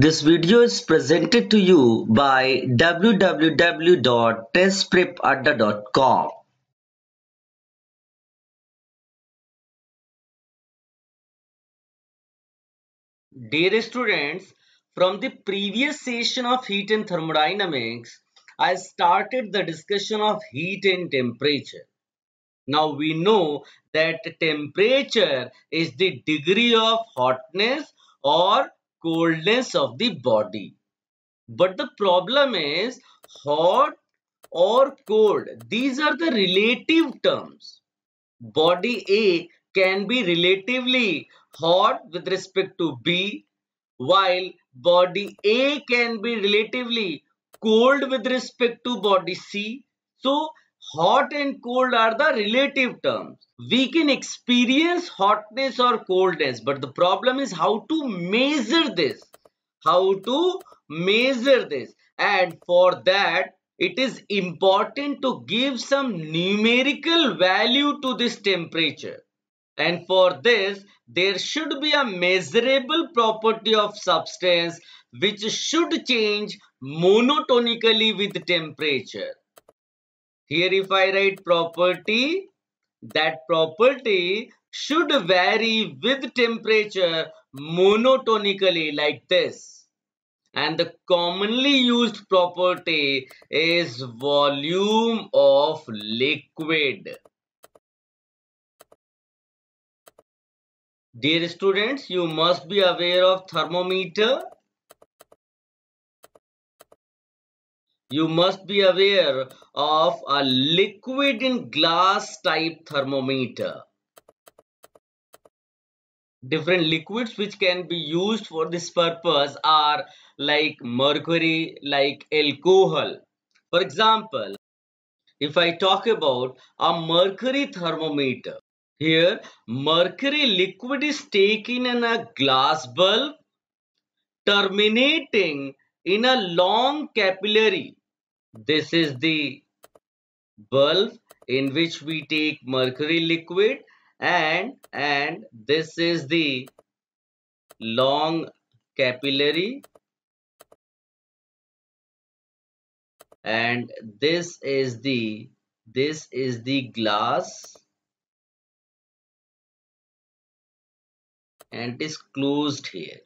This video is presented to you by www.testprepadda.com. Dear students, from the previous session of heat and thermodynamics, I started the discussion of heat and temperature. Now we know that temperature is the degree of hotness or coldness of the body. But the problem is hot or cold. These are the relative terms. Body A can be relatively hot with respect to B while body A can be relatively cold with respect to body C. So hot and cold are the relative terms. We can experience hotness or coldness, but the problem is how to measure this. How to measure this. And for that, it is important to give some numerical value to this temperature. And for this, there should be a measurable property of substance which should change monotonically with temperature. Here if I write property, that property should vary with temperature monotonically like this. And the commonly used property is volume of liquid. Dear students, you must be aware of thermometer you must be aware of a liquid in glass type thermometer. Different liquids which can be used for this purpose are like mercury, like alcohol. For example, if I talk about a mercury thermometer, here mercury liquid is taken in a glass bulb terminating in a long capillary this is the bulb in which we take mercury liquid and and this is the long capillary. And this is the this is the glass. And it is closed here.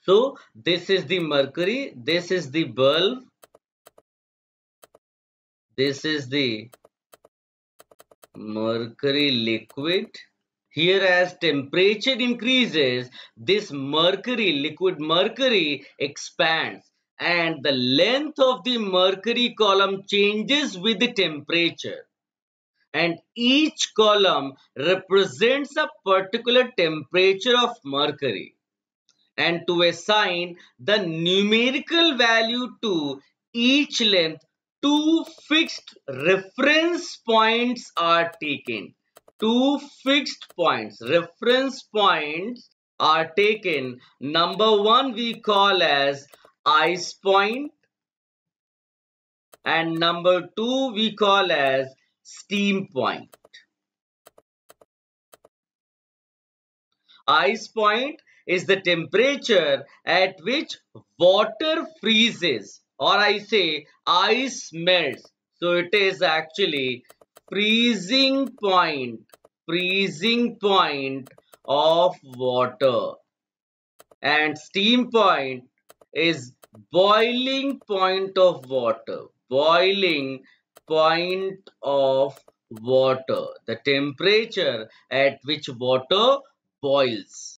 So this is the mercury this is the bulb this is the mercury liquid. Here as temperature increases this mercury liquid mercury expands and the length of the mercury column changes with the temperature. And each column represents a particular temperature of mercury. And to assign the numerical value to each length two fixed reference points are taken. Two fixed points, reference points are taken. Number one we call as ice point and number two we call as steam point. Ice point is the temperature at which water freezes or I say ice melts. So it is actually freezing point, freezing point of water. And steam point is boiling point of water, boiling point of water, the temperature at which water boils.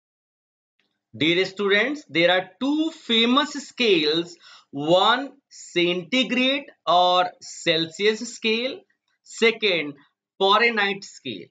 Dear students, there are two famous scales one centigrade or Celsius scale, second Fahrenheit scale.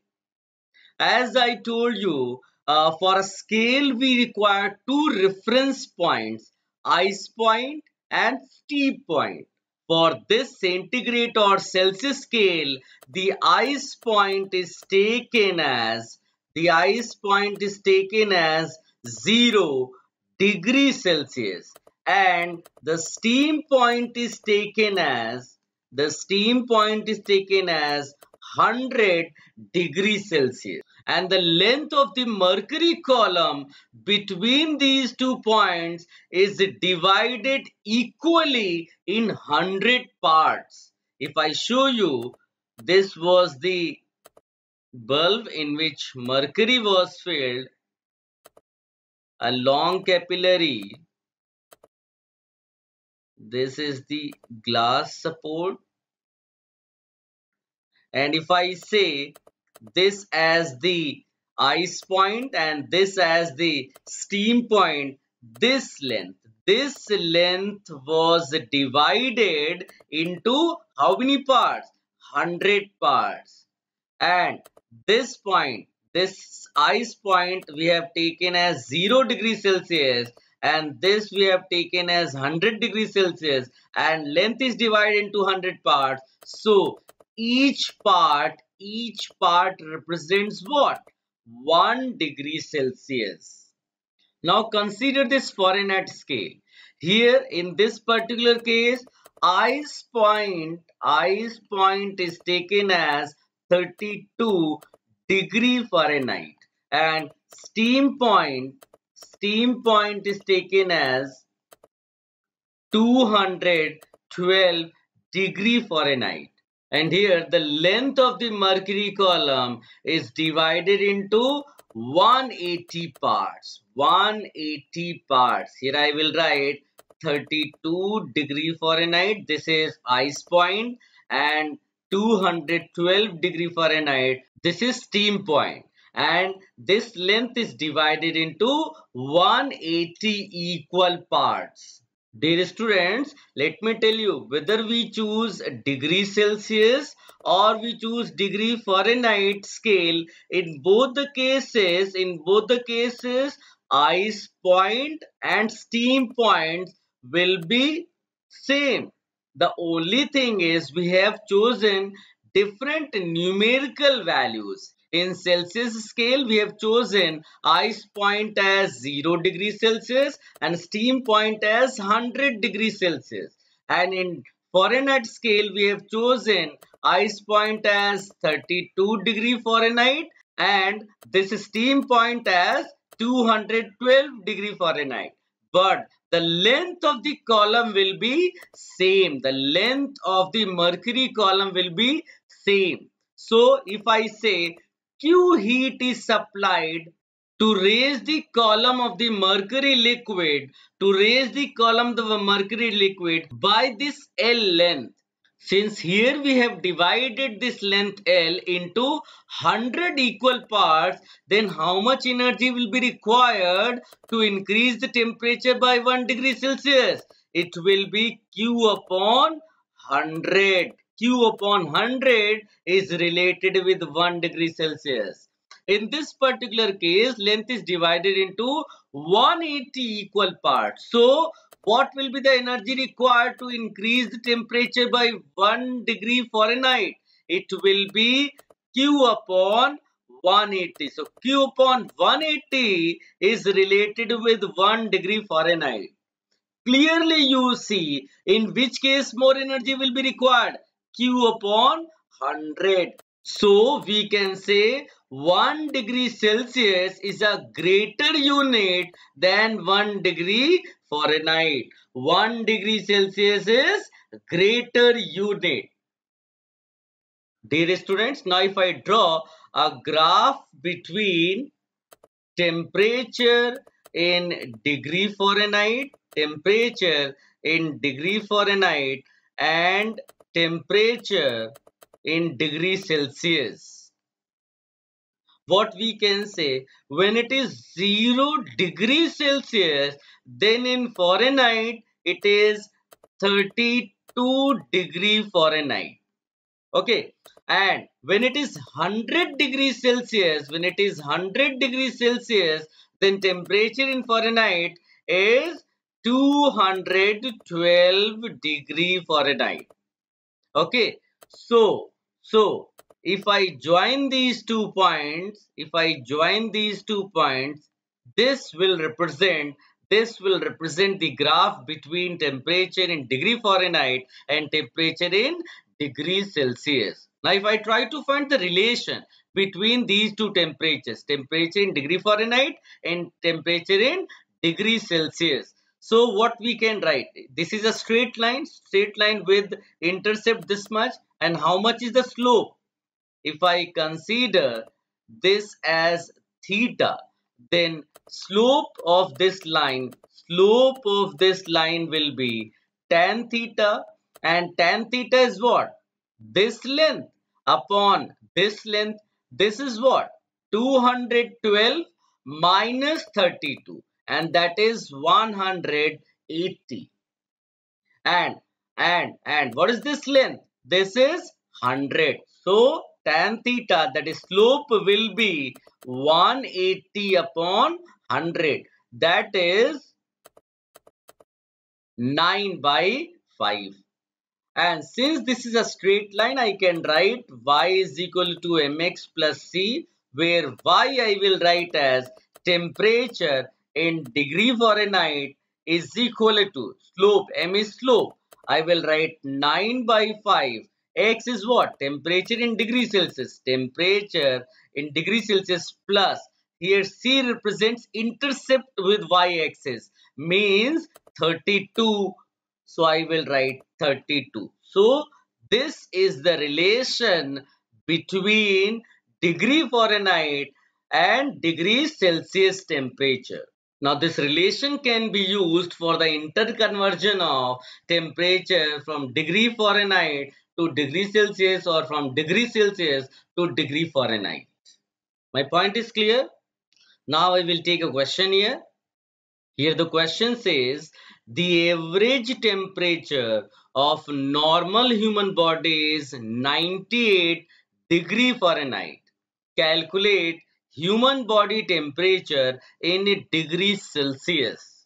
As I told you, uh, for a scale we require two reference points, ice point and steam point. For this centigrade or Celsius scale, the ice point is taken as the ice point is taken as 0 degree Celsius and the steam point is taken as the steam point is taken as 100 degrees Celsius and the length of the mercury column between these two points is divided equally in 100 parts. If I show you this was the bulb in which mercury was filled a long capillary this is the glass support. And if I say this as the ice point and this as the steam point this length this length was divided into how many parts? 100 parts. And this point this ice point we have taken as 0 degree celsius and this we have taken as 100 degrees Celsius and length is divided into 100 parts. So each part, each part represents what? 1 degree Celsius. Now consider this Fahrenheit scale. Here in this particular case, ice point, ice point is taken as 32 degree Fahrenheit and steam point steam point is taken as 212 degree Fahrenheit. And here the length of the mercury column is divided into 180 parts. 180 parts. Here I will write 32 degree Fahrenheit. This is ice point and 212 degree Fahrenheit. This is steam point and this length is divided into 180 equal parts. Dear students, let me tell you whether we choose degree Celsius or we choose degree Fahrenheit scale in both the cases in both the cases ice point and steam point will be same. The only thing is we have chosen different numerical values in Celsius scale, we have chosen ice point as 0 degrees Celsius and steam point as 100 degrees Celsius. And in Fahrenheit scale, we have chosen ice point as 32 degree Fahrenheit and this steam point as 212 degree Fahrenheit. But the length of the column will be same. The length of the mercury column will be same. So if I say Q heat is supplied to raise the column of the mercury liquid to raise the column of the mercury liquid by this L length. Since here we have divided this length L into 100 equal parts, then how much energy will be required to increase the temperature by 1 degree Celsius? It will be Q upon 100. Q upon 100 is related with 1 degree Celsius. In this particular case, length is divided into 180 equal parts. So, what will be the energy required to increase the temperature by 1 degree Fahrenheit? It will be Q upon 180. So, Q upon 180 is related with 1 degree Fahrenheit. Clearly you see in which case more energy will be required. Q upon 100. So we can say 1 degree Celsius is a greater unit than 1 degree Fahrenheit. 1 degree Celsius is greater unit. Dear students, now if I draw a graph between temperature in degree Fahrenheit, temperature in degree Fahrenheit and temperature in degree Celsius. What we can say, when it is 0 degree Celsius, then in Fahrenheit, it is 32 degree Fahrenheit. Okay. And when it is 100 degrees Celsius, when it is 100 degrees Celsius, then temperature in Fahrenheit is 212 degree Fahrenheit okay so so if i join these two points if i join these two points this will represent this will represent the graph between temperature in degree Fahrenheit and temperature in degrees Celsius. Now if I try to find the relation between these two temperatures, temperature in degree Fahrenheit and temperature in degree Celsius. So what we can write, this is a straight line, straight line with intercept this much and how much is the slope? If I consider this as theta, then slope of this line, slope of this line will be tan theta and tan theta is what? This length upon this length. This is what? 212 minus 32 and that is 180. And, and, and what is this length? This is 100. So, tan theta that is slope will be 180 upon 100. That is 9 by 5. And since this is a straight line, I can write y is equal to mx plus c, where y I will write as temperature in degree Fahrenheit is equal to slope, m is slope. I will write 9 by 5. x is what? Temperature in degree Celsius. Temperature in degree Celsius plus. Here c represents intercept with y-axis. Means 32 so I will write 32. So this is the relation between degree Fahrenheit and degree Celsius temperature. Now this relation can be used for the interconversion of temperature from degree Fahrenheit to degree Celsius or from degree Celsius to degree Fahrenheit. My point is clear? Now I will take a question here. Here the question says the average temperature of normal human body is 98 degree Fahrenheit. Calculate human body temperature in degrees Celsius.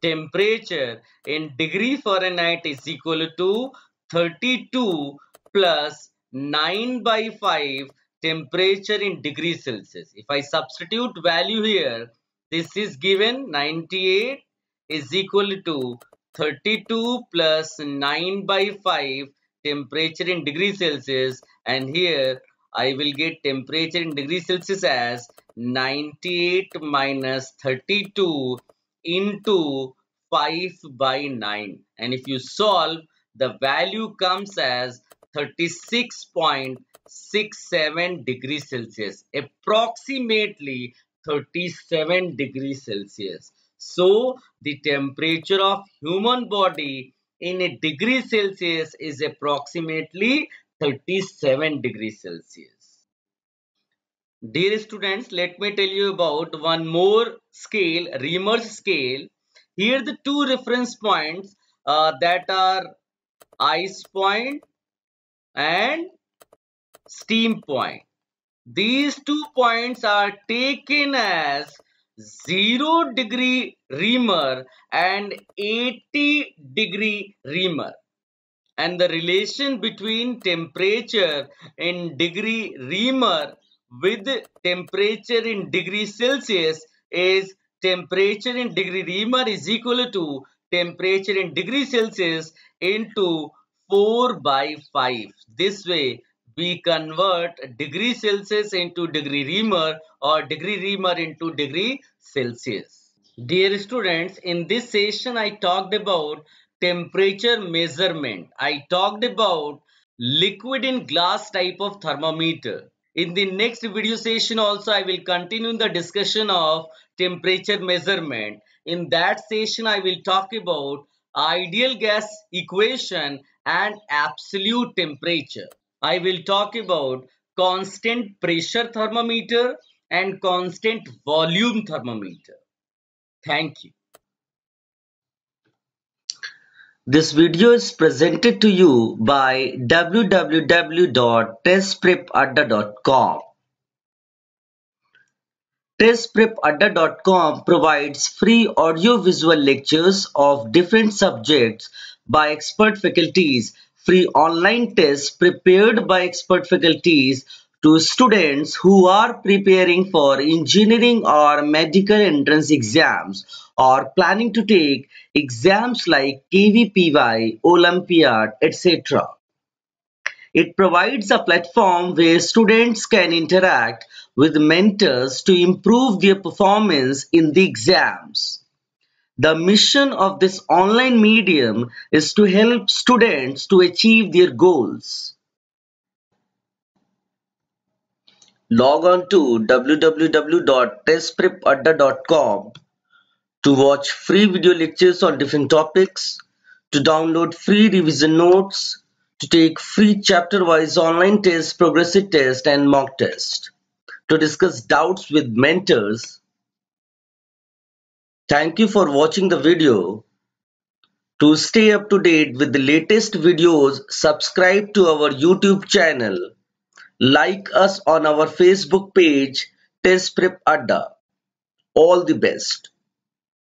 Temperature in degree Fahrenheit is equal to 32 plus 9 by 5 temperature in degrees Celsius. If I substitute value here, this is given 98 is equal to 32 plus 9 by 5 temperature in degree Celsius and here I will get temperature in degree Celsius as 98 minus 32 into 5 by 9 and if you solve the value comes as 36.67 degrees Celsius approximately 37 degrees Celsius. So the temperature of human body in a degree Celsius is approximately 37 degrees Celsius. Dear students, let me tell you about one more scale, Reaumur's scale. Here the two reference points uh, that are ice point and steam point. These two points are taken as 0 degree Reaumur and 80 degree Reaumur and the relation between temperature in degree Reaumur with temperature in degree Celsius is temperature in degree Reaumur is equal to temperature in degree Celsius into 4 by 5. This way we convert degree Celsius into degree Reaumur or degree Reaumur into degree Celsius. Dear students, in this session I talked about temperature measurement. I talked about liquid in glass type of thermometer. In the next video session also I will continue the discussion of temperature measurement. In that session I will talk about ideal gas equation and absolute temperature. I will talk about constant pressure thermometer and constant volume thermometer. Thank you. This video is presented to you by www.testprepadda.com. TestPrepAdda.com provides free audio-visual lectures of different subjects by expert faculties free online tests prepared by expert faculties to students who are preparing for engineering or medical entrance exams or planning to take exams like KVPY, Olympiad, etc. It provides a platform where students can interact with mentors to improve their performance in the exams. The mission of this online medium is to help students to achieve their goals. Log on to www.testprepadda.com to watch free video lectures on different topics, to download free revision notes, to take free chapter-wise online tests, progressive test and mock test, to discuss doubts with mentors. Thank you for watching the video. To stay up to date with the latest videos, subscribe to our YouTube channel. Like us on our Facebook page, Test Prep Adda. All the best.